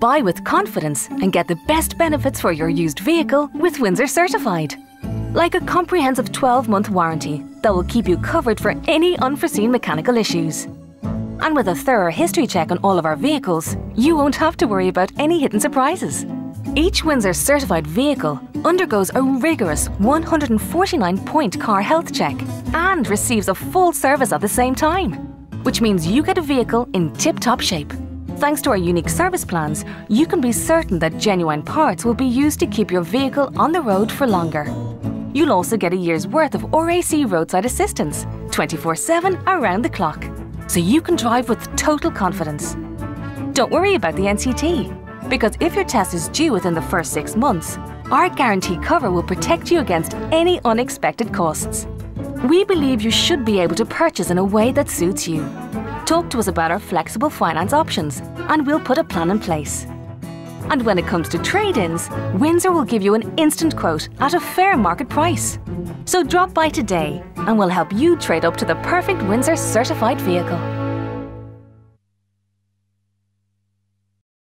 Buy with confidence and get the best benefits for your used vehicle with Windsor Certified. Like a comprehensive 12 month warranty that will keep you covered for any unforeseen mechanical issues. And with a thorough history check on all of our vehicles, you won't have to worry about any hidden surprises. Each Windsor certified vehicle undergoes a rigorous 149 point car health check and receives a full service at the same time, which means you get a vehicle in tip top shape. Thanks to our unique service plans, you can be certain that genuine parts will be used to keep your vehicle on the road for longer. You'll also get a year's worth of RAC roadside assistance, 24 7 around the clock, so you can drive with total confidence. Don't worry about the NCT, because if your test is due within the first six months, our guarantee cover will protect you against any unexpected costs. We believe you should be able to purchase in a way that suits you. Talk to us about our flexible finance options and we'll put a plan in place. And when it comes to trade ins, Windsor will give you an instant quote at a fair market price. So drop by today and we'll help you trade up to the perfect Windsor certified vehicle.